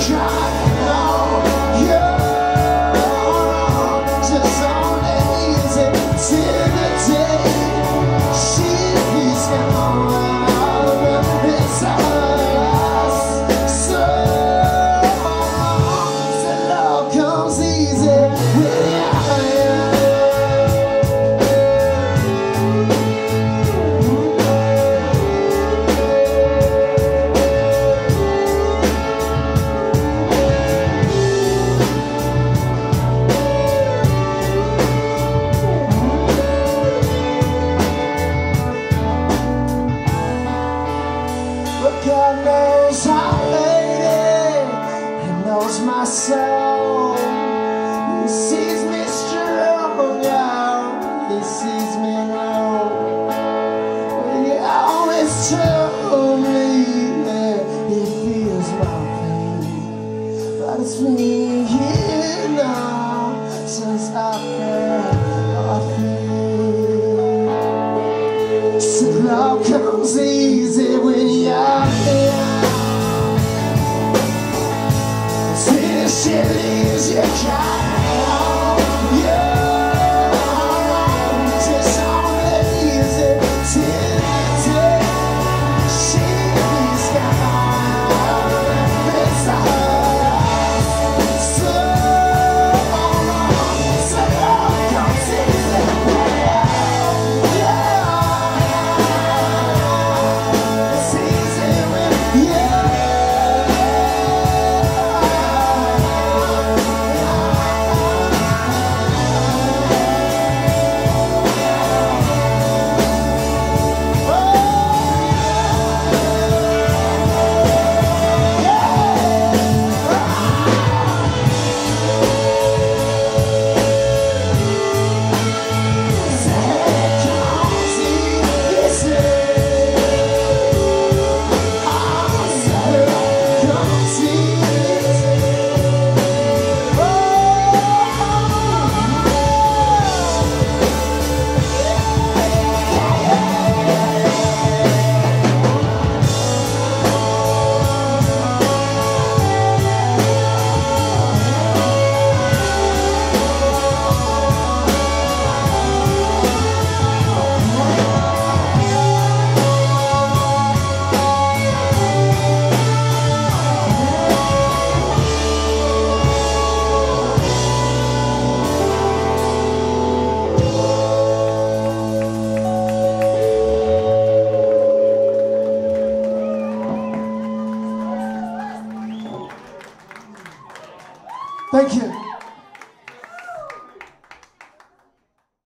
try. God knows I hate He knows my soul. He sees me strung out He sees me now. He always tells me that He feels my pain. But it's me. silly as you can.